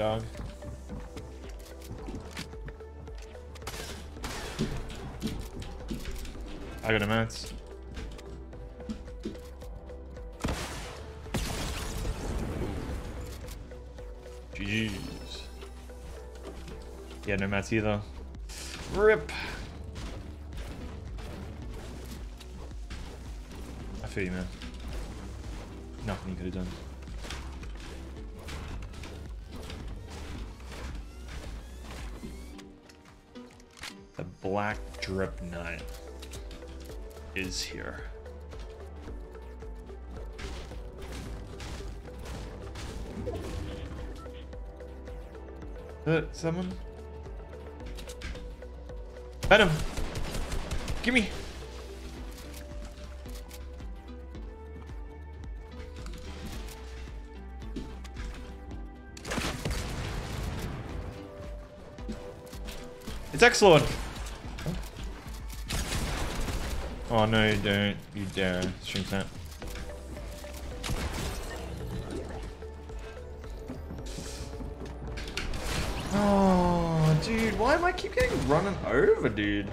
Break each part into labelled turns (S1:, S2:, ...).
S1: Dog. I got a mats. GG's. Yeah, no mats either. Rip. I feel you, man. Nothing you could have done. Black drip knight is here. Uh, someone? Venom! Gimme! It's X-Lord! Oh no, you don't. You dare. shrink snap. Oh, dude, why am I keep getting running over, dude?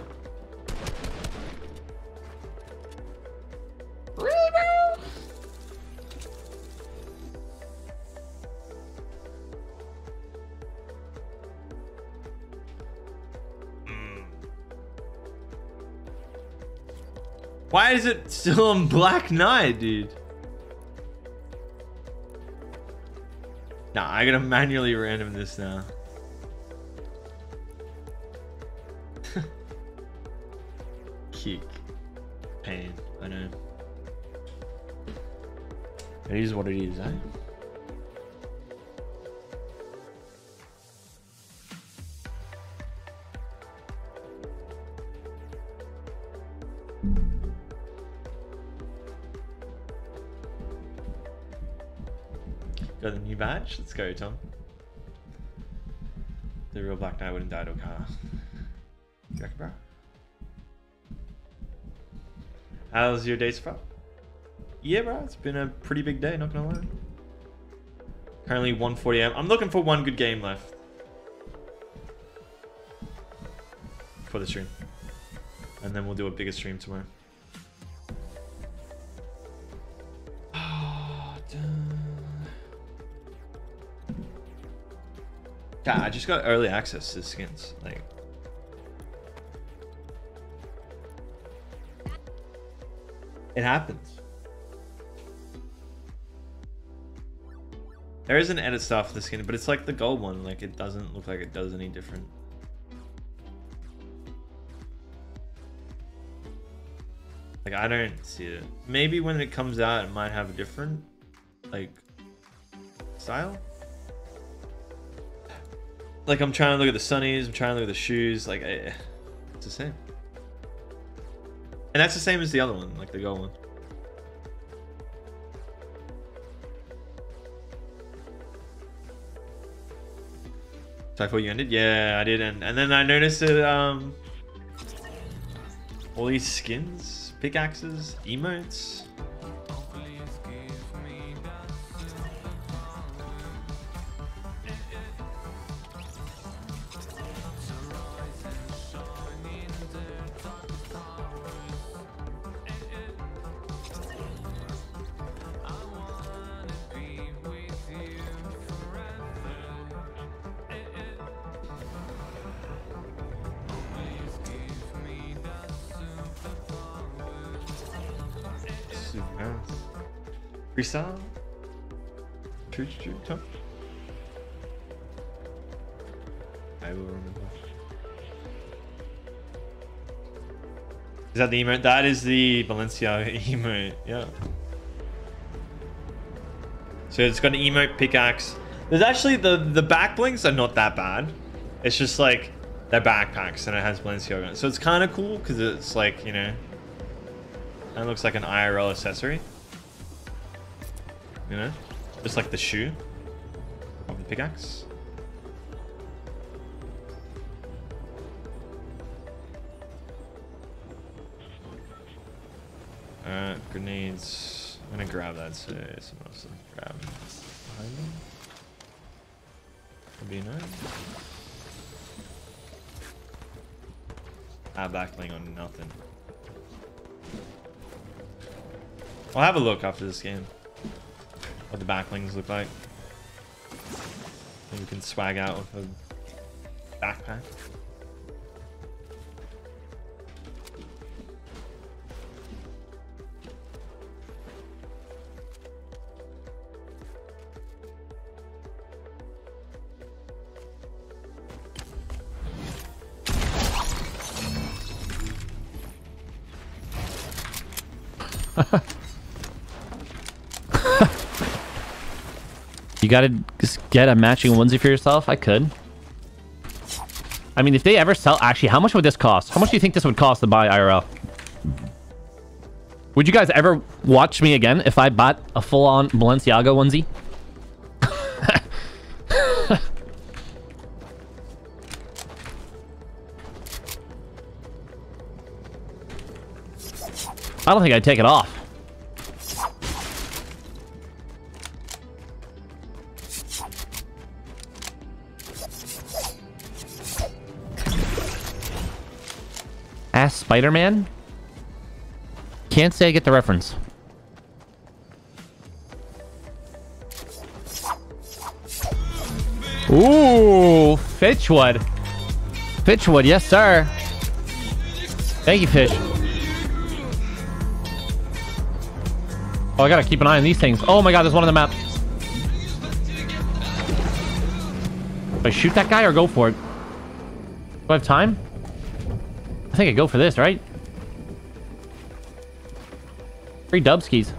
S1: Why is it still on Black Knight, dude? Nah, I gotta manually random this now. Kick. Pain. I know. It is what it is, eh? Got the new badge? Let's go, Tom. The real Black Knight wouldn't die to a car. You reckon, bro? How's your day so far? Yeah, bro, it's been a pretty big day, not gonna lie. Currently 140 am. I'm looking for one good game left. For the stream. And then we'll do a bigger stream tomorrow. Yeah, I just got early access to skins. Like, it happens. There is an edit stuff for the skin, but it's like the gold one. Like, it doesn't look like it does any different. Like, I don't see it. Maybe when it comes out, it might have a different, like, style like I'm trying to look at the sunnies, I'm trying to look at the shoes, like I, it's the same. And that's the same as the other one, like the gold one. So I thought you ended? Yeah, I did end. And then I noticed that um all these skins, pickaxes, emotes. Tom? I will remember. Is that the emote? That is the Balenciaga emote, yeah. So it's got an emote pickaxe. There's actually, the, the back blings are not that bad. It's just like, they're backpacks and it has Balenciaga on it. So it's kind of cool because it's like, you know, of looks like an IRL accessory. You know? Just like the shoe of the pickaxe. Uh, grenades. I'm gonna grab that so someone else grab behind them. Would be nice. Ah, back bling on nothing. I'll have a look after this game. What the back blings look like. Maybe we can swag out with a backpack.
S2: You gotta get a matching onesie for yourself? I could. I mean, if they ever sell... Actually, how much would this cost? How much do you think this would cost to buy IRL? Would you guys ever watch me again if I bought a full-on Balenciaga onesie? I don't think I'd take it off. Ass Spider-Man? Can't say I get the reference. Ooh, Fitchwood. Fitchwood, yes, sir. Thank you, Fish. Oh, I gotta keep an eye on these things. Oh my god, there's one on the map. Do I shoot that guy or go for it? Do I have time? I think I go for this, right? Free Dubskis.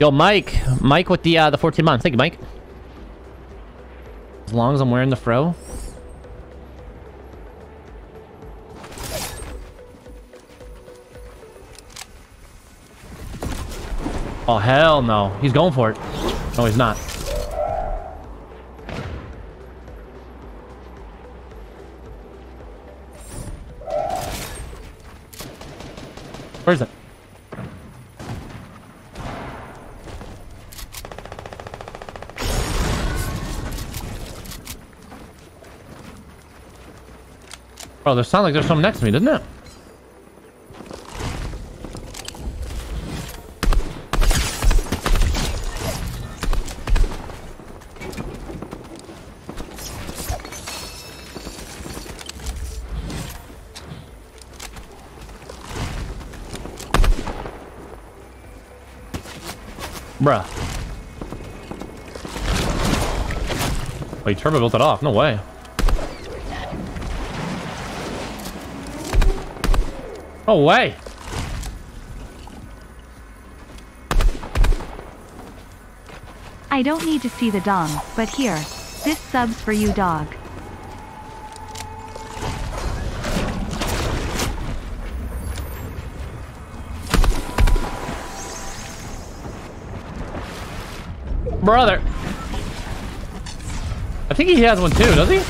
S2: Yo, Mike. Mike with the uh, the 14 months. Thank you, Mike. As long as I'm wearing the fro. Oh, hell no. He's going for it. No, he's not. Where is it? Oh, there sounds like there's something next to me, doesn't it? Bruh. Wait, turbo built it off. No way. No way.
S3: I don't need to see the dong, but here. This sub's for you dog.
S2: Brother. I think he has one too, does he?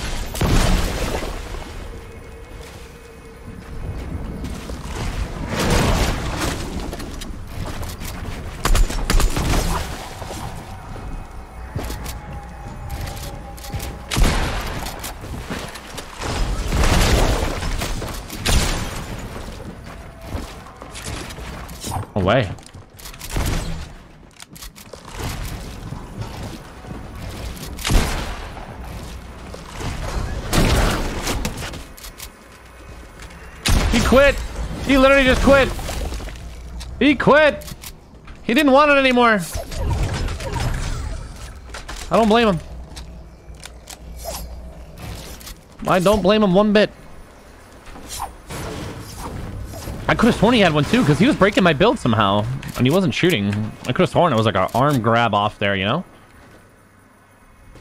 S2: No way. Quit. He literally just quit. He quit. He didn't want it anymore. I don't blame him. I don't blame him one bit. I could have sworn he had one too, because he was breaking my build somehow. And he wasn't shooting. I could have sworn it was like an arm grab off there, you know?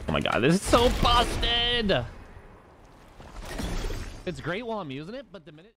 S2: Oh my god, this is so busted! It's great while I'm using it, but the minute...